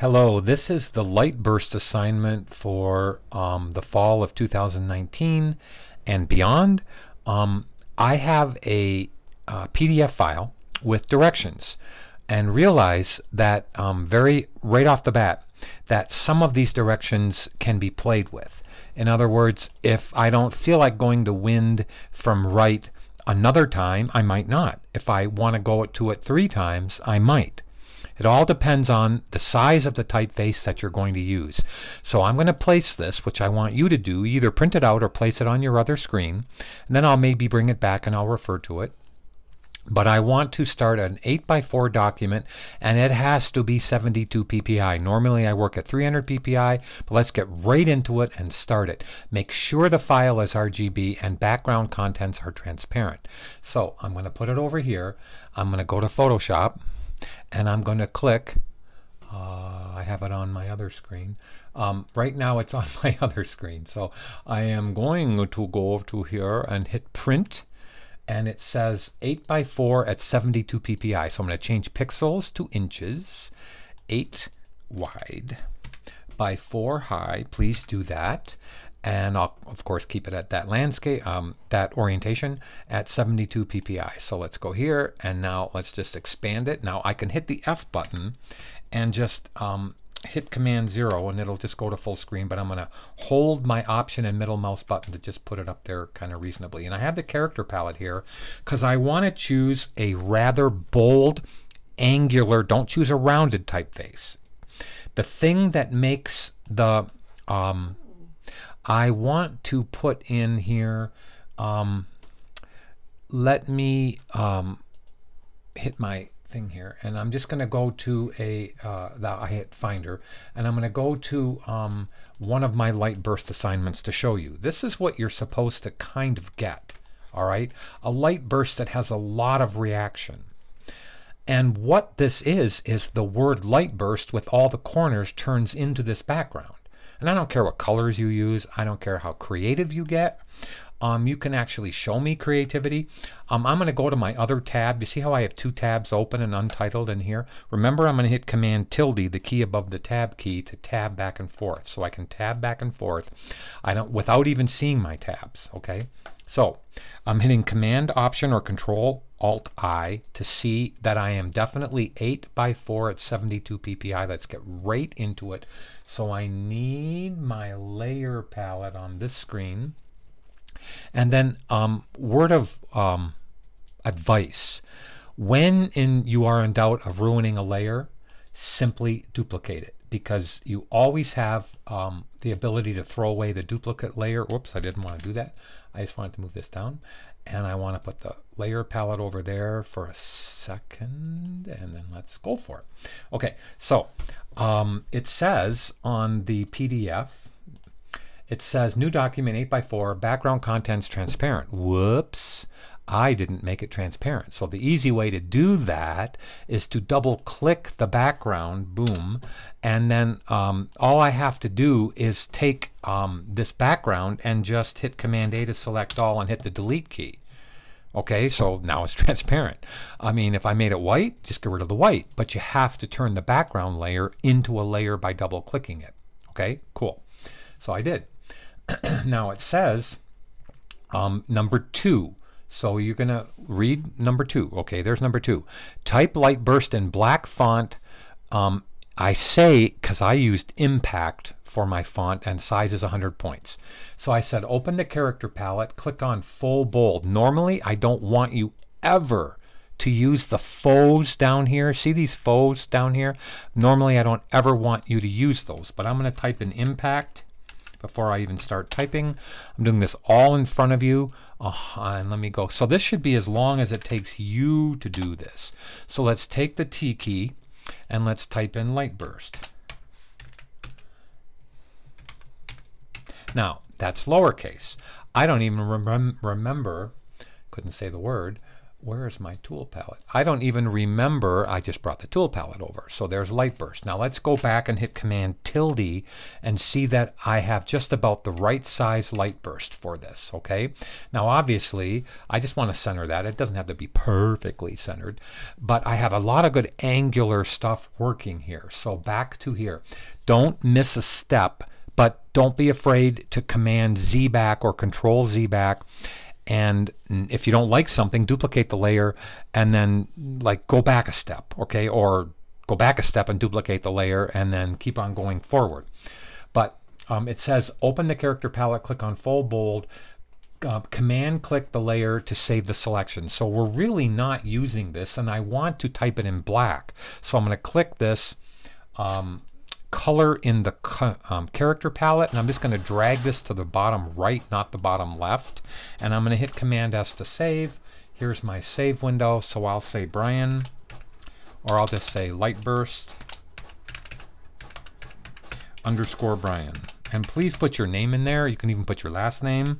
Hello, this is the light burst assignment for um, the fall of 2019 and beyond. Um, I have a uh, PDF file with directions and realize that um, very right off the bat that some of these directions can be played with. In other words, if I don't feel like going to wind from right another time, I might not. If I want to go to it three times, I might. It all depends on the size of the typeface that you're going to use. So I'm going to place this, which I want you to do, either print it out or place it on your other screen. And then I'll maybe bring it back and I'll refer to it. But I want to start an 8x4 document and it has to be 72 ppi. Normally I work at 300 ppi, but let's get right into it and start it. Make sure the file is RGB and background contents are transparent. So I'm going to put it over here. I'm going to go to Photoshop and I'm going to click uh, I have it on my other screen. Um, right now it's on my other screen. So I am going to go to here and hit print and it says 8 by 4 at 72 ppi. So I'm going to change pixels to inches, 8 wide by 4 high. Please do that. And I'll, of course, keep it at that landscape, um, that orientation at 72 ppi. So let's go here, and now let's just expand it. Now I can hit the F button and just um, hit command zero and it'll just go to full screen but I'm going to hold my option and middle mouse button to just put it up there kind of reasonably and I have the character palette here because I want to choose a rather bold angular don't choose a rounded typeface the thing that makes the um, I want to put in here um, let me um, hit my thing here and I'm just going to go to a uh, I hit finder and I'm going to go to um, one of my light burst assignments to show you. This is what you're supposed to kind of get all right? A light burst that has a lot of reaction. And what this is is the word light burst with all the corners turns into this background and I don't care what colors you use I don't care how creative you get um, you can actually show me creativity. Um, I'm going to go to my other tab. You see how I have two tabs open and untitled in here? Remember, I'm going to hit Command tilde, the key above the tab key, to tab back and forth. So I can tab back and forth I don't, without even seeing my tabs, okay? So I'm hitting Command Option or Control Alt I to see that I am definitely 8 by 4 at 72 ppi. Let's get right into it. So I need my layer palette on this screen. And then um, word of um, advice. When in you are in doubt of ruining a layer, simply duplicate it because you always have um, the ability to throw away the duplicate layer. Whoops, I didn't want to do that. I just wanted to move this down. And I want to put the layer palette over there for a second. And then let's go for it. Okay, so um, it says on the PDF, it says new document 8x4, background contents transparent. Whoops, I didn't make it transparent. So the easy way to do that is to double click the background, boom, and then um, all I have to do is take um, this background and just hit Command A to select all and hit the delete key. Okay, so now it's transparent. I mean, if I made it white, just get rid of the white, but you have to turn the background layer into a layer by double clicking it. Okay, cool. So I did. now it says um, number two. So you're going to read number two. Okay, there's number two. Type light burst in black font. Um, I say because I used impact for my font and size is 100 points. So I said open the character palette, click on faux bold. Normally I don't want you ever to use the faux down here. See these faux down here? Normally I don't ever want you to use those, but I'm going to type in impact before I even start typing. I'm doing this all in front of you. Oh, and let me go. So this should be as long as it takes you to do this. So let's take the T key and let's type in light burst. Now, that's lowercase. I don't even rem remember, couldn't say the word, where is my tool palette? I don't even remember. I just brought the tool palette over. So there's light burst. Now let's go back and hit command tilde and see that I have just about the right size light burst for this. Okay. Now obviously I just want to center that. It doesn't have to be perfectly centered, but I have a lot of good angular stuff working here. So back to here. Don't miss a step, but don't be afraid to command Z back or control Z back and if you don't like something duplicate the layer and then like go back a step okay? Or go back a step and duplicate the layer and then keep on going forward. But um, it says open the character palette click on faux bold uh, command click the layer to save the selection. So we're really not using this and I want to type it in black. So I'm going to click this um, color in the um, character palette and I'm just going to drag this to the bottom right not the bottom left. And I'm going to hit command S to save. Here's my save window so I'll say Brian or I'll just say light burst underscore Brian. And please put your name in there. You can even put your last name.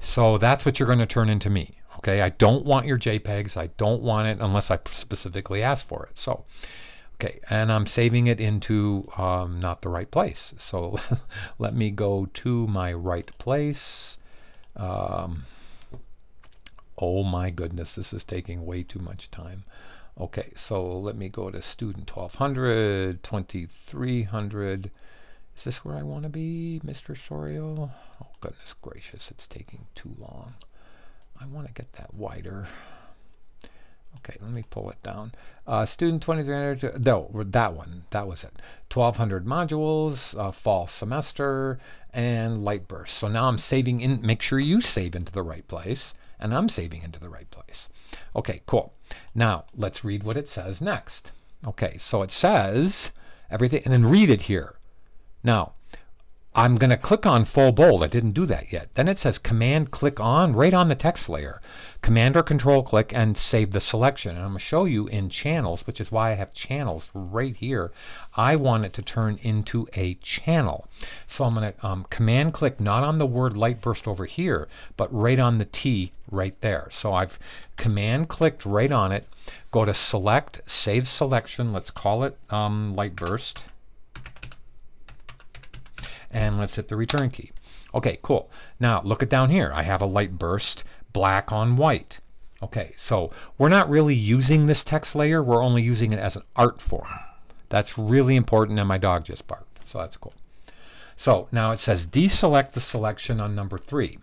So that's what you're going to turn into me okay? I don't want your JPEGs I don't want it unless I specifically ask for it. So Okay, and I'm saving it into um, not the right place. So let me go to my right place. Um, oh my goodness, this is taking way too much time. Okay, so let me go to student 1200, 2300. Is this where I want to be, Mr. Sauriol? Oh, goodness gracious, it's taking too long. I want to get that wider. Okay, let me pull it down. Uh, student 2300, no, that one, that was it. 1200 modules, uh, fall semester, and light burst. So now I'm saving in, make sure you save into the right place, and I'm saving into the right place. Okay, cool. Now let's read what it says next. Okay, so it says everything, and then read it here. Now, I'm going to click on faux bold. I didn't do that yet. Then it says command click on right on the text layer. Command or control click and save the selection. And I'm going to show you in channels, which is why I have channels right here. I want it to turn into a channel. So I'm going to um, command click not on the word light burst over here, but right on the T right there. So I've command clicked right on it. Go to select, save selection. Let's call it um, light burst and let's hit the return key. Okay, cool. Now look at down here. I have a light burst, black on white. Okay, so we're not really using this text layer. We're only using it as an art form. That's really important, and my dog just barked, so that's cool. So now it says deselect the selection on number three.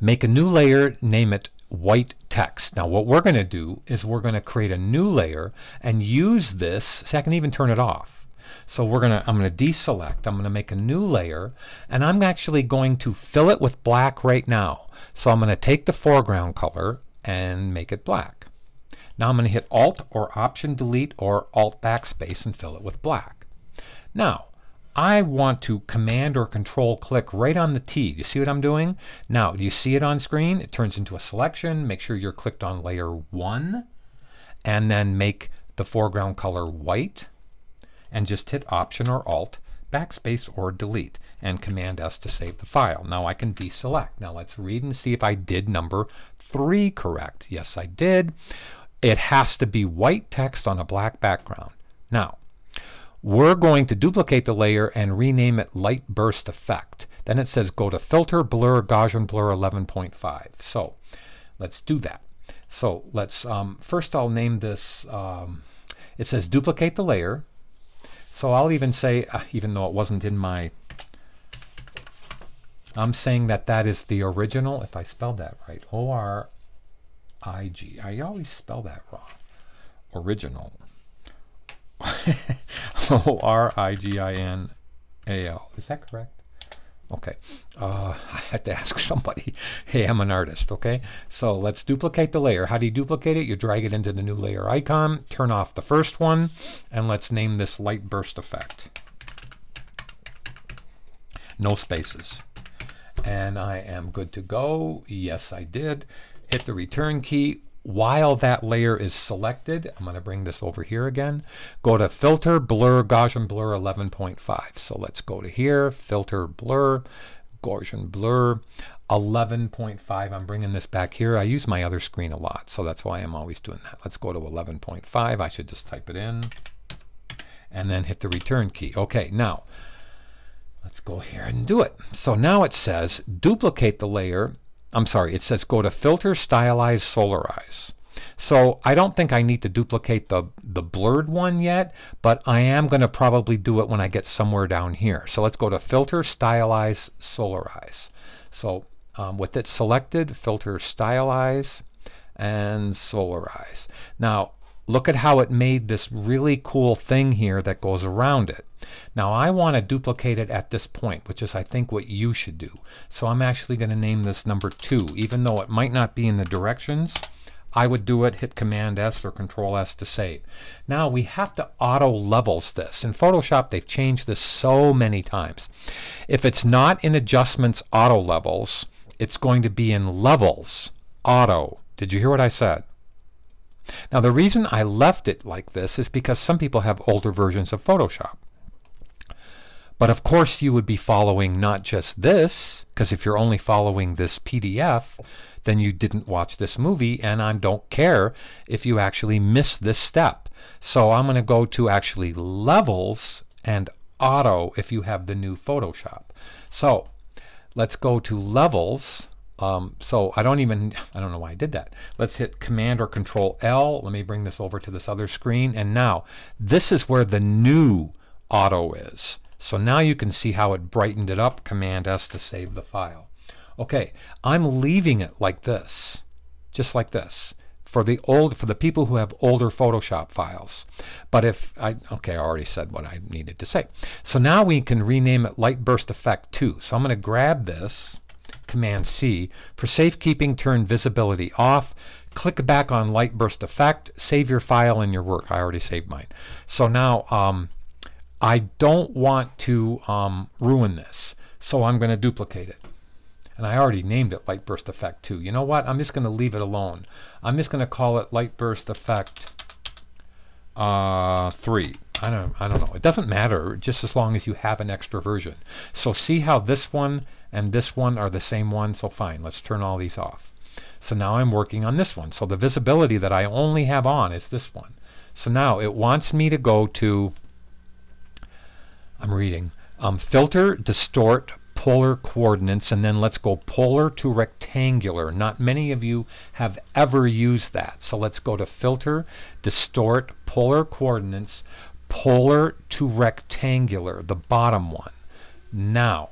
Make a new layer, name it white text. Now what we're going to do is we're going to create a new layer and use this, so I can even turn it off. So we're gonna, I'm gonna deselect, I'm gonna make a new layer, and I'm actually going to fill it with black right now. So I'm gonna take the foreground color and make it black. Now I'm gonna hit Alt or Option Delete or Alt Backspace and fill it with black. Now, I want to command or control click right on the T. Do you see what I'm doing? Now, do you see it on screen? It turns into a selection. Make sure you're clicked on layer one and then make the foreground color white and just hit Option or Alt, Backspace or Delete, and Command S to save the file. Now I can deselect. Now let's read and see if I did number 3 correct. Yes, I did. It has to be white text on a black background. Now, we're going to duplicate the layer and rename it Light Burst Effect. Then it says go to Filter, Blur, Gaussian Blur 11.5. So let's do that. So let's, um, first I'll name this, um, it says duplicate the layer. So I'll even say, uh, even though it wasn't in my, I'm saying that that is the original, if I spelled that right, O-R-I-G. I always spell that wrong. Original. O-R-I-G-I-N-A-L. Is that correct? Okay, uh, I had to ask somebody. Hey, I'm an artist, okay? So let's duplicate the layer. How do you duplicate it? You drag it into the new layer icon, turn off the first one, and let's name this light burst effect. No spaces. And I am good to go. Yes, I did. Hit the return key while that layer is selected, I'm going to bring this over here again, go to Filter, Blur, Gaussian Blur 11.5. So let's go to here, Filter, Blur, Gaussian blur 11.5. I'm bringing this back here. I use my other screen a lot, so that's why I'm always doing that. Let's go to 11.5. I should just type it in and then hit the return key. Okay, now let's go here and do it. So now it says duplicate the layer. I'm sorry, it says go to filter, stylize, solarize. So I don't think I need to duplicate the, the blurred one yet, but I am going to probably do it when I get somewhere down here. So let's go to Filter, Stylize, Solarize. So um, with it selected, Filter, Stylize, and Solarize. Now look at how it made this really cool thing here that goes around it. Now I want to duplicate it at this point, which is I think what you should do. So I'm actually going to name this number 2, even though it might not be in the directions. I would do it, hit Command S or Control S to save. Now we have to auto levels this. In Photoshop, they've changed this so many times. If it's not in Adjustments Auto Levels, it's going to be in Levels Auto. Did you hear what I said? Now the reason I left it like this is because some people have older versions of Photoshop. But of course you would be following not just this, because if you're only following this PDF, then you didn't watch this movie, and I don't care if you actually miss this step. So I'm going to go to actually levels and auto if you have the new Photoshop. So let's go to levels. Um, so I don't even, I don't know why I did that. Let's hit Command or Control L. Let me bring this over to this other screen. And now this is where the new auto is. So now you can see how it brightened it up. Command S to save the file. Okay, I'm leaving it like this, just like this, for the old for the people who have older Photoshop files. But if I okay, I already said what I needed to say. So now we can rename it Light Burst Effect 2. So I'm going to grab this, Command C, for safekeeping, turn visibility off. Click back on Light Burst Effect, save your file in your work. I already saved mine. So now um, I don't want to um, ruin this, so I'm going to duplicate it and I already named it light burst effect 2. You know what? I'm just going to leave it alone. I'm just going to call it light burst effect uh, 3. I don't, I don't know. It doesn't matter just as long as you have an extra version. So see how this one and this one are the same one? So fine, let's turn all these off. So now I'm working on this one. So the visibility that I only have on is this one. So now it wants me to go to, I'm reading, um, filter, distort, polar coordinates and then let's go polar to rectangular. Not many of you have ever used that. So let's go to filter, distort, polar coordinates, polar to rectangular, the bottom one. Now,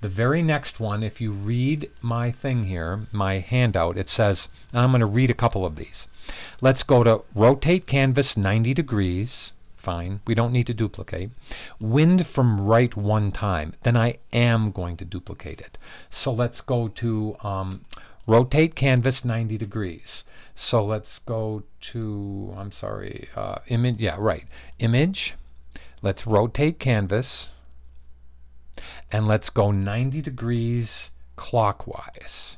the very next one, if you read my thing here, my handout, it says, I'm going to read a couple of these. Let's go to rotate canvas 90 degrees, fine. We don't need to duplicate. Wind from right one time. Then I am going to duplicate it. So let's go to um, rotate canvas 90 degrees. So let's go to, I'm sorry, uh, image, yeah, right. Image. Let's rotate canvas. And let's go 90 degrees clockwise.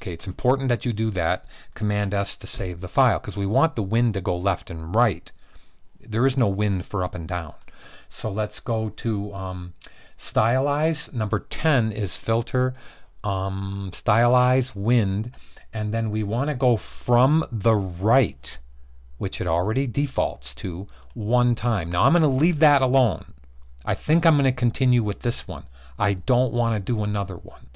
Okay, it's important that you do that. Command S to save the file because we want the wind to go left and right there is no wind for up and down. So let's go to um, stylize. Number 10 is filter, um, stylize, wind, and then we want to go from the right, which it already defaults to, one time. Now I'm going to leave that alone. I think I'm going to continue with this one. I don't want to do another one.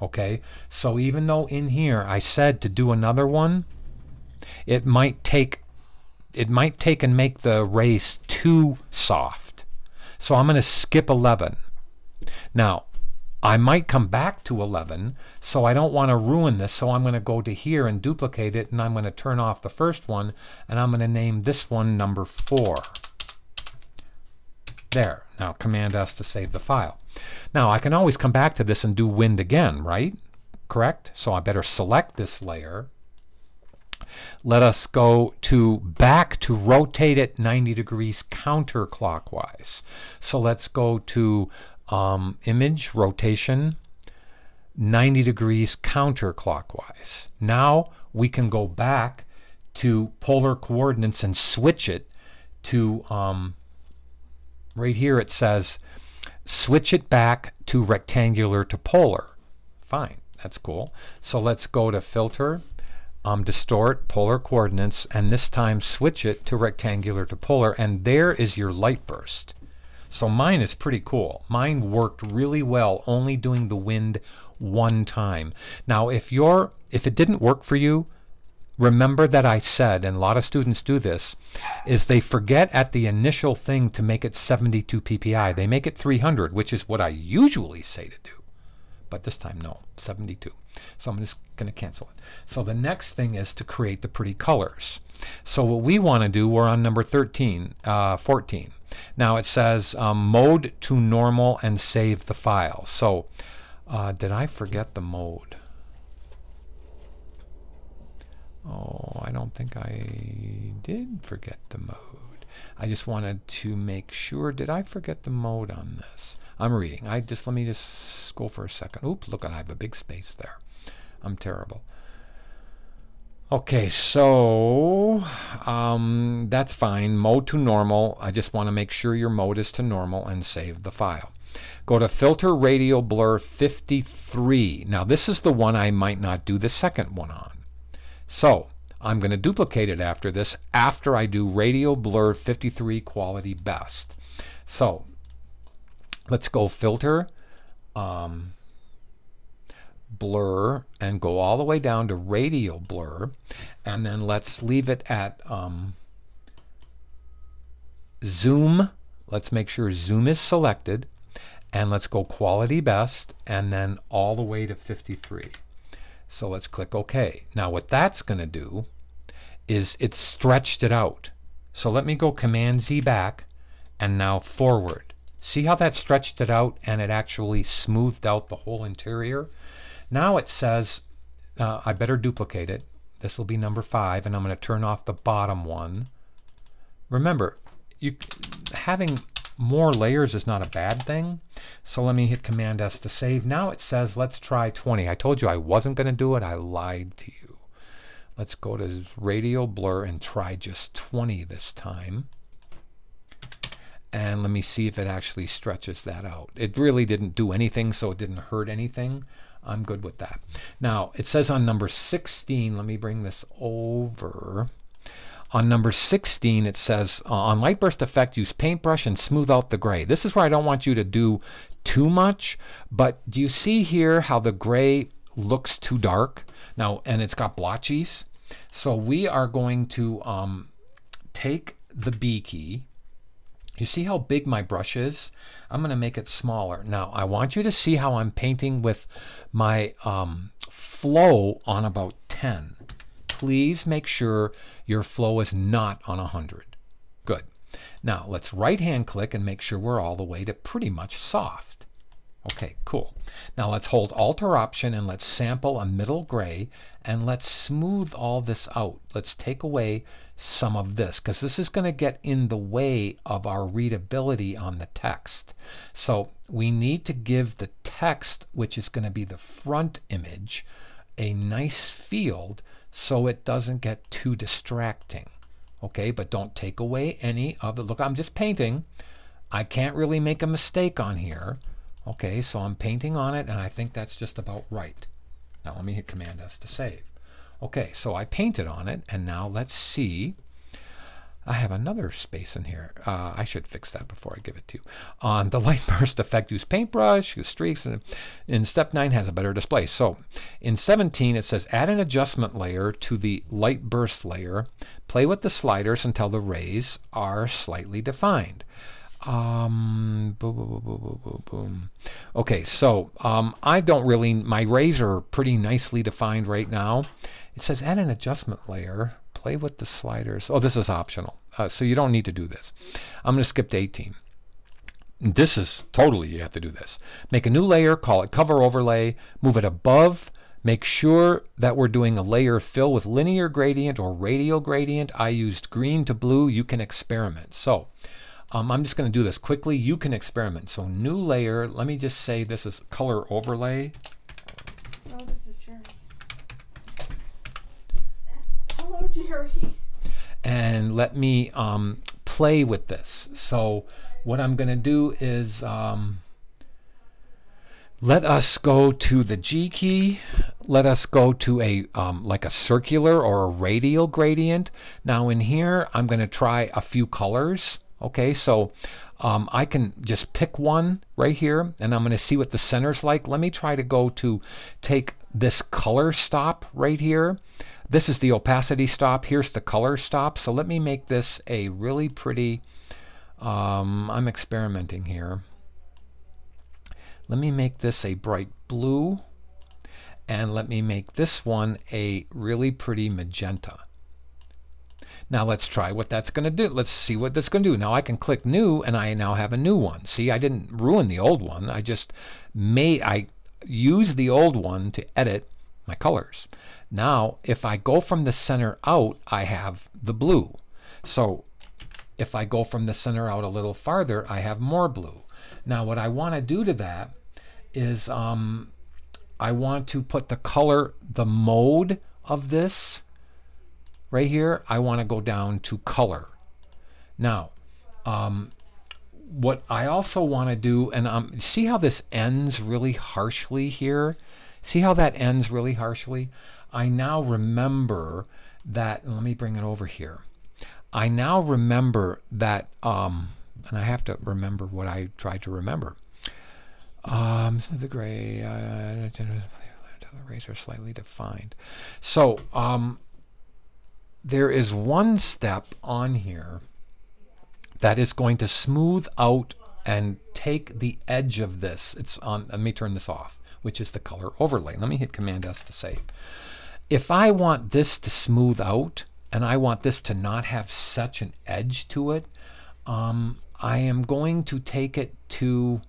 Okay, so even though in here I said to do another one, it might take it might take and make the race too soft. So I'm going to skip 11. Now, I might come back to 11, so I don't want to ruin this, so I'm going to go to here and duplicate it, and I'm going to turn off the first one, and I'm going to name this one number 4. There. Now, Command S to save the file. Now, I can always come back to this and do wind again, right? Correct? So I better select this layer, let us go to back to rotate it 90 degrees counterclockwise. So let's go to um, image rotation 90 degrees counterclockwise. Now we can go back to polar coordinates and switch it to um, right here it says switch it back to rectangular to polar. Fine, that's cool. So let's go to filter, um, distort polar coordinates, and this time switch it to rectangular to polar, and there is your light burst. So mine is pretty cool. Mine worked really well, only doing the wind one time. Now, if you're if it didn't work for you, remember that I said, and a lot of students do this, is they forget at the initial thing to make it 72 ppi. They make it 300, which is what I usually say to do. But this time, no, 72. So I'm just going to cancel it. So the next thing is to create the pretty colors. So what we want to do, we're on number 13, uh, 14. Now it says um, mode to normal and save the file. So uh, did I forget the mode? Oh, I don't think I did forget the mode. I just wanted to make sure. Did I forget the mode on this? I'm reading. I just let me just go for a second. Oops, look, I have a big space there. I'm terrible. Okay, so um, that's fine. Mode to normal. I just want to make sure your mode is to normal and save the file. Go to Filter Radial Blur 53. Now this is the one I might not do the second one on. So I'm going to duplicate it after this after I do Radial Blur 53 Quality Best. So let's go Filter. Um, blur and go all the way down to radial blur and then let's leave it at um, zoom let's make sure zoom is selected and let's go quality best and then all the way to 53 so let's click OK now what that's going to do is it's stretched it out so let me go command Z back and now forward see how that stretched it out and it actually smoothed out the whole interior now it says uh, I better duplicate it. This will be number five, and I'm going to turn off the bottom one. Remember, you having more layers is not a bad thing. So let me hit Command S to save. Now it says let's try 20. I told you I wasn't going to do it. I lied to you. Let's go to radial blur and try just 20 this time. And let me see if it actually stretches that out. It really didn't do anything, so it didn't hurt anything. I'm good with that. Now, it says on number 16, let me bring this over. On number 16, it says uh, on light burst effect, use paintbrush and smooth out the gray. This is where I don't want you to do too much, but do you see here how the gray looks too dark? Now, and it's got blotchies. So we are going to um, take the B key. You see how big my brush is? I'm going to make it smaller. Now, I want you to see how I'm painting with my um, flow on about 10. Please make sure your flow is not on 100. Good. Now, let's right-hand click and make sure we're all the way to pretty much soft. Okay, cool. Now let's hold Alt or Option and let's sample a middle gray and let's smooth all this out. Let's take away some of this because this is going to get in the way of our readability on the text. So we need to give the text, which is going to be the front image, a nice field so it doesn't get too distracting. Okay, but don't take away any of the, look, I'm just painting. I can't really make a mistake on here. Okay, so I'm painting on it and I think that's just about right. Now let me hit Command S to save. Okay, so I painted on it and now let's see. I have another space in here. Uh, I should fix that before I give it to you. On the light burst effect, use paintbrush, use streaks, and in step 9 has a better display. So in 17 it says add an adjustment layer to the light burst layer. Play with the sliders until the rays are slightly defined. Um, boom, boom, boom, boom, boom. Okay, so um, I don't really, my rays are pretty nicely defined right now. It says add an adjustment layer, play with the sliders. Oh, this is optional, uh, so you don't need to do this. I'm going to skip to 18. This is totally, you have to do this. Make a new layer, call it cover overlay, move it above, make sure that we're doing a layer fill with linear gradient or radial gradient. I used green to blue, you can experiment. So um, I'm just going to do this quickly. You can experiment. So new layer, let me just say this is color overlay. Oh, this is Jerry. Hello, Jerry. And let me um, play with this. So what I'm going to do is, um, Let us go to the G key. Let us go to a um, like a circular or a radial gradient. Now in here, I'm going to try a few colors. Okay, so um, I can just pick one right here and I'm going to see what the center's like. Let me try to go to take this color stop right here. This is the opacity stop. Here's the color stop. So let me make this a really pretty, um, I'm experimenting here. Let me make this a bright blue and let me make this one a really pretty magenta. Now let's try what that's going to do. Let's see what that's going to do. Now I can click new and I now have a new one. See, I didn't ruin the old one. I just made, I used the old one to edit my colors. Now, if I go from the center out, I have the blue. So if I go from the center out a little farther, I have more blue. Now what I want to do to that is um, I want to put the color, the mode of this right here. I want to go down to color. Now, um, what I also want to do, and um, see how this ends really harshly here? See how that ends really harshly? I now remember that, let me bring it over here. I now remember that, um, and I have to remember what I tried to remember. Um, the gray, uh, the rays are slightly defined. So um, there is one step on here that is going to smooth out and take the edge of this. It's on, let me turn this off, which is the color overlay. Let me hit Command S to save. If I want this to smooth out and I want this to not have such an edge to it, um, I am going to take it to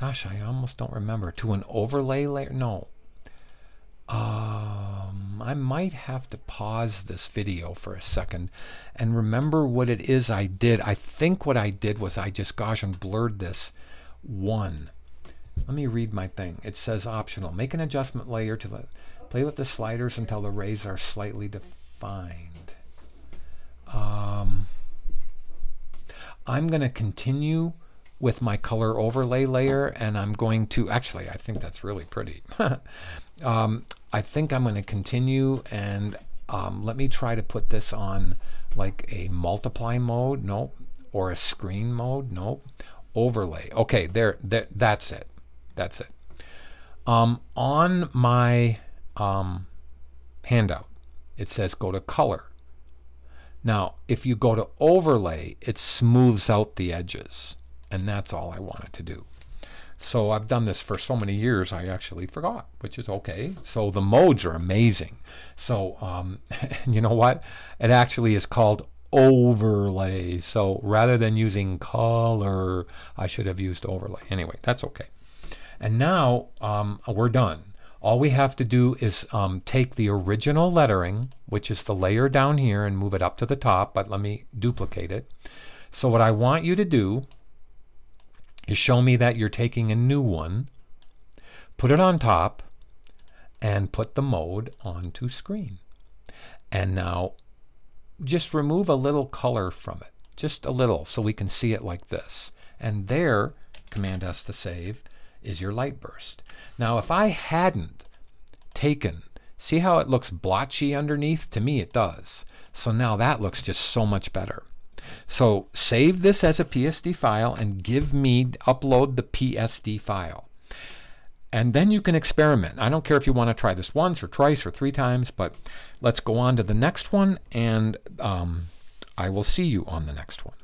gosh, I almost don't remember, to an overlay layer? No. Um, I might have to pause this video for a second and remember what it is I did. I think what I did was I just, gosh, and blurred this one. Let me read my thing. It says optional. Make an adjustment layer to the, play with the sliders until the rays are slightly defined. Um, I'm going to continue with my color overlay layer and I'm going to, actually I think that's really pretty. um, I think I'm going to continue and um, let me try to put this on like a multiply mode, nope, or a screen mode, nope, overlay. Okay, there, there that's it, that's it. Um, on my um, handout, it says go to color. Now, if you go to overlay, it smooths out the edges and that's all I wanted to do. So I've done this for so many years, I actually forgot, which is okay. So the modes are amazing. So um, you know what? It actually is called overlay. So rather than using color, I should have used overlay. Anyway, that's okay. And now um, we're done. All we have to do is um, take the original lettering, which is the layer down here, and move it up to the top, but let me duplicate it. So what I want you to do is show me that you're taking a new one, put it on top, and put the mode onto screen. And now just remove a little color from it, just a little, so we can see it like this. And there, Command S to save, is your light burst. Now if I hadn't taken, see how it looks blotchy underneath? To me it does. So now that looks just so much better. So save this as a PSD file and give me, upload the PSD file. And then you can experiment. I don't care if you want to try this once or twice or three times, but let's go on to the next one and um, I will see you on the next one.